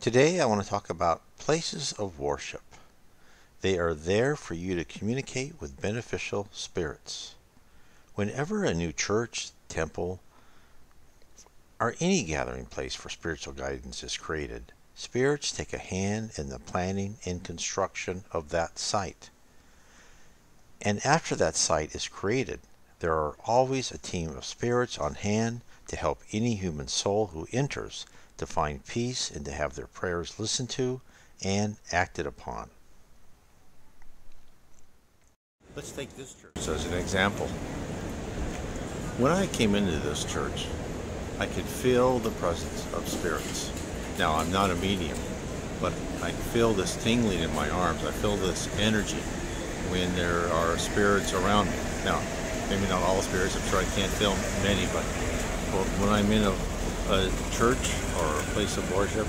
Today I want to talk about places of worship. They are there for you to communicate with beneficial spirits. Whenever a new church, temple, or any gathering place for spiritual guidance is created, spirits take a hand in the planning and construction of that site. And after that site is created, there are always a team of spirits on hand to help any human soul who enters to find peace and to have their prayers listened to and acted upon. Let's take this church as an example. When I came into this church, I could feel the presence of spirits. Now, I'm not a medium, but I feel this tingling in my arms. I feel this energy when there are spirits around me. Now, maybe not all spirits, I'm sure I can't feel many, but when I'm in a, a church or a place of worship,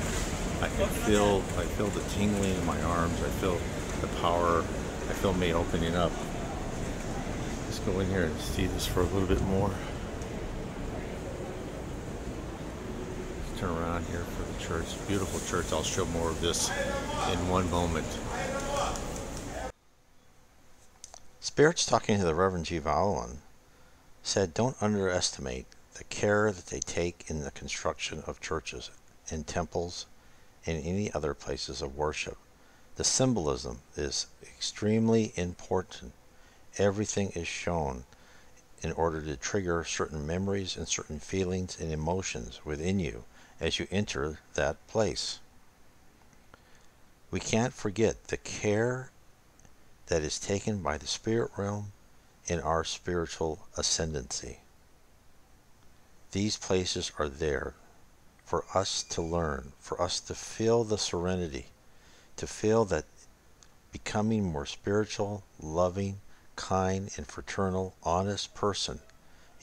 I can feel I feel the tingling in my arms. I feel the power. I feel me opening up. Let's go in here and see this for a little bit more. Let's turn around here for the church. Beautiful church. I'll show more of this in one moment. Spirits talking to the Reverend G. Vale Owen said, Don't underestimate the care that they take in the construction of churches and temples and any other places of worship. The symbolism is extremely important. Everything is shown in order to trigger certain memories and certain feelings and emotions within you as you enter that place. We can't forget the care that is taken by the spirit realm in our spiritual ascendancy. These places are there for us to learn, for us to feel the serenity, to feel that becoming more spiritual, loving, kind, and fraternal, honest person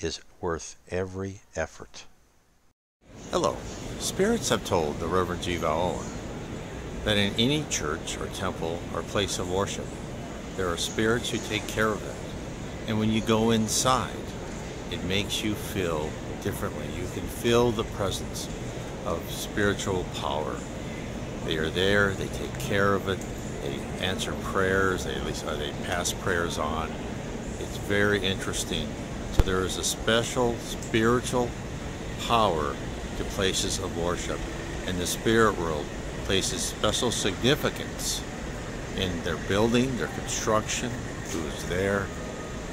is worth every effort. Hello. Spirits have told the Reverend G. Owen that in any church or temple or place of worship, there are spirits who take care of it. And when you go inside, it makes you feel differently. You can feel the presence of spiritual power. They are there, they take care of it, they answer prayers, they at least uh, they pass prayers on. It's very interesting. So there is a special spiritual power to places of worship. And the spirit world places special significance in their building, their construction, who's there,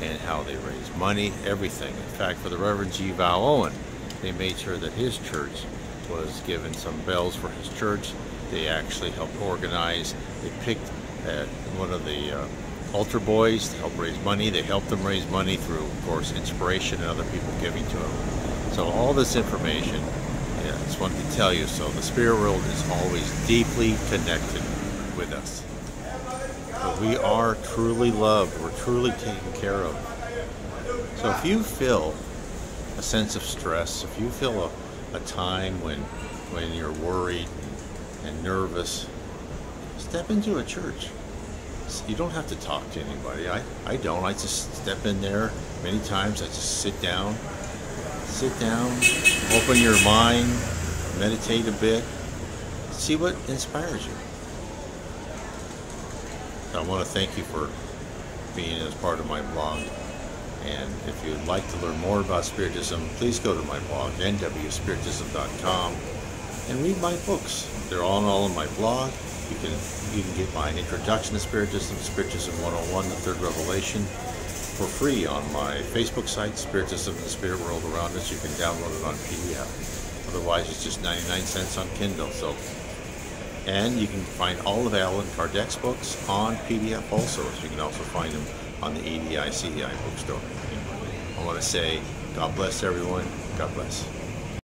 and how they raise money, everything. In fact, for the Reverend G. Vale Owen, they made sure that his church was given some bells for his church. They actually helped organize, they picked uh, one of the uh, altar boys to help raise money. They helped them raise money through, of course, inspiration and other people giving to them. So all this information, yeah, I just wanted to tell you. So the spirit world is always deeply connected with us. We are truly loved. We're truly taken care of. So if you feel a sense of stress, if you feel a, a time when when you're worried and, and nervous, step into a church. You don't have to talk to anybody. I, I don't. I just step in there many times. I just sit down, sit down, open your mind, meditate a bit, see what inspires you. I want to thank you for being as part of my blog. And if you'd like to learn more about Spiritism, please go to my blog, nwspiritism.com, and read my books. They're all in all on my blog. You can you can get my Introduction to Spiritism, Spiritism 101, The Third Revelation, for free on my Facebook site, Spiritism and the Spirit World Around Us. You can download it on PDF. Otherwise, it's just 99 cents on Kindle. So and you can find all of Allan Kardec's books on PDF also, so you can also find them on the EDICEI bookstore. I want to say God bless everyone. God bless.